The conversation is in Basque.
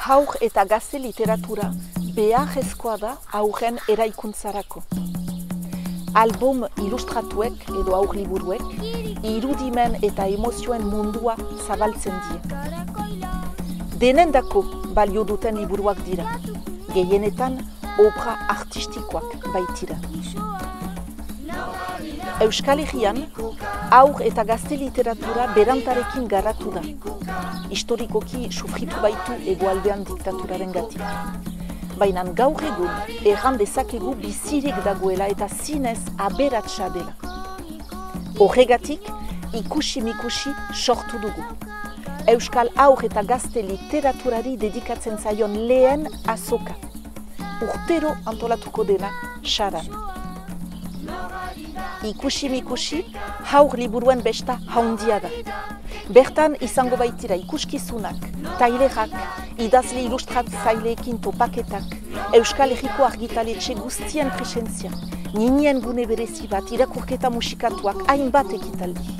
Haur eta gazte literatura behar ezkoa da aurren eraikuntzarako. Album ilustratuek edo aur liburuek irudimen eta emozioen mundua zabaltzen die. Denendako balio duten liburuak dira, gehienetan obra artistikoak baitira. Euskal Herrian, aur eta gazte literatura berantarekin garatu da. Historikoki sufritu baitu egoaldean diktaturaren gatik. Baina gaur egun erran dezakegu bizirik dagoela eta zinez aberatsa dela. Horregatik, ikusi mikusi sortu dugu. Euskal aur eta gazte literaturari dedikatzen zaion lehen azoka. Urtero antolatuko dena saran. Ikusi mikusi, haur liburuen besta haundia da. Bertan izango baitira ikuskizunak, tailerak, idazle ilustratzaileekin topaketak, Euskal Herriko argitaletxe guztien presentzia, ninien gune berezi bat, irakurketa musikatuak, hainbat ekitaldi.